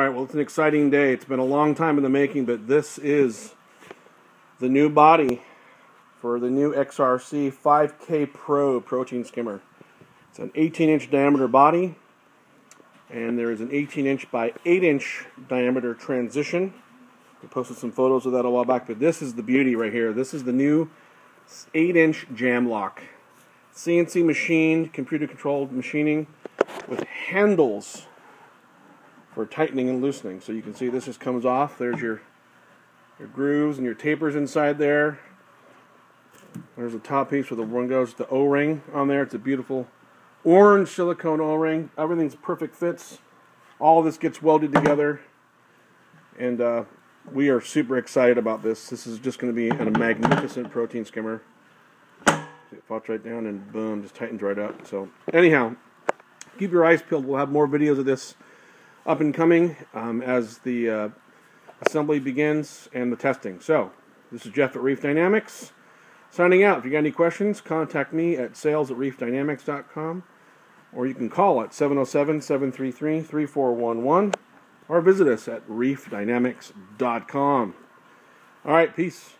All right, well, it's an exciting day. It's been a long time in the making, but this is the new body for the new XRC 5K Pro protein skimmer. It's an 18 inch diameter body, and there is an 18 inch by 8 inch diameter transition. We posted some photos of that a while back, but this is the beauty right here. This is the new 8 inch JAM-LOC. CNC machined, computer controlled machining with handles for tightening and loosening. So you can see this just comes off. There's your, your grooves and your tapers inside there. There's the top piece where the one goes, the O-ring on there. It's a beautiful orange silicone O-ring. Everything's perfect fits. All this gets welded together. And uh, we are super excited about this. This is just going to be a magnificent protein skimmer. It pops right down and boom, just tightens right up. So anyhow, keep your eyes peeled. We'll have more videos of this up and coming um, as the uh, assembly begins and the testing. So, this is Jeff at Reef Dynamics signing out. If you got any questions, contact me at sales at reefdynamics.com or you can call at 707 733 3411 or visit us at reefdynamics.com. All right, peace.